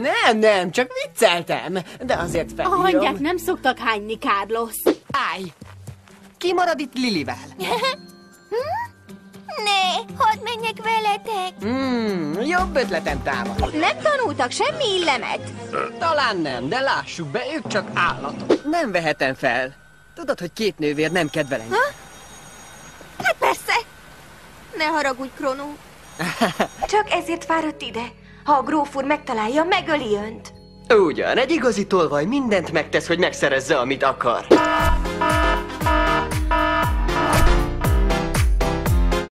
Nem, nem, csak vicceltem. De azért A felhívom. hangyák nem szoktak hányni, Carlos. Állj! Ki marad itt Lilivel? Ne, hadd menjek veletek. Hmm, jobb ötletem támad. Nem tanultak semmi illemet. Talán nem, de lássuk be, ők csak állatok. Nem vehetem fel. Tudod, hogy két nővér nem kedvel engem. Hát persze. Ne haragudj, Kronó. Csak ezért fáradt ide. Ha a gróf úr megtalálja, megöli önt. Ugyan, egy igazi tolvaj mindent megtesz, hogy megszerezze, amit akar.